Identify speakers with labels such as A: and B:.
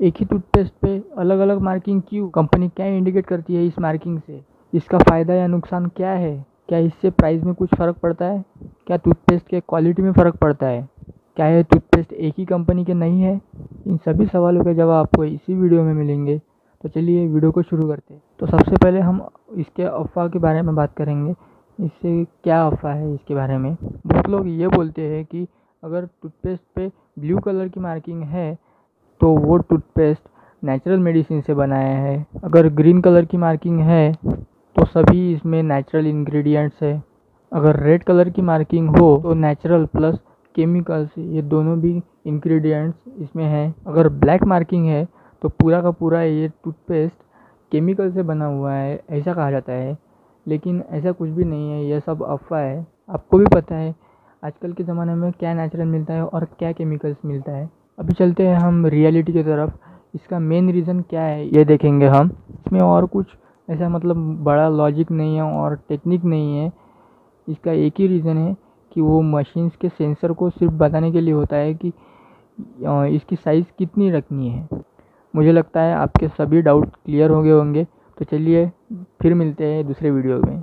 A: एक ही टूथपेस्ट पे अलग अलग मार्किंग क्यों कंपनी क्या इंडिकेट करती है इस मार्किंग से? इसका फ़ायदा या नुकसान क्या है? क्या इससे प्राइस में कुछ फ़र्क पड़ता है? क्या टूथपेस्ट के क्वालिटी में फ़र्क पड़ता है? क्या ये टूथपेस्ट एक ही कंपनी के नहीं है? इन सभी सवालों के जवाब आपको इसी वीडियो में मिलेंगे। तो चलिए वीडियो को शुरू करते हैं। तो सबसे पहले हम इसके अफवाह के बारे में बात करेंगे। इससे क्या अफवाह है इसके बारे में? बहुत लोग ये बोलते हैं कि अगर टूथपेस्ट पे ब्लू कलर की मार्किंग है तो वो टूथपेस्ट नेचुरल मेडिसिन से बनाया है। अगर ग्रीन कलर की मार्किंग है तो सभी इसमें नेचुरल इंग्रेडिएंट्स है। अगर रेड कलर की मार्किंग हो तो नेचुरल प्लस केमिकल्स ये दोनों भी इंग्रेडिएंट्स इसमें हैं। अगर ब्लैक मार्किंग है तो पूरा का पूरा ये टूथपेस्ट केमिकल से बना हुआ है, ऐसा कहा जाता है। लेकिन ऐसा कुछ भी नहीं है, यह सब अफवाह है। आपको भी पता है, आजकल के ज़माने में क्या नेचुरल मिलता है और क्या केमिकल्स मिलता है। अभी चलते हैं हम रियलिटी की तरफ़। इसका मेन रीज़न क्या है, ये देखेंगे हम। इसमें और कुछ ऐसा मतलब बड़ा लॉजिक नहीं है और टेक्निक नहीं है। इसका एक ही रीज़न है कि वो मशीन्स के सेंसर को सिर्फ़ बताने के लिए होता है कि इसकी साइज़ कितनी रखनी है। मुझे लगता है आपके सभी डाउट क्लियर हो गए होंगे। तो चलिए फिर मिलते हैं दूसरे वीडियो में।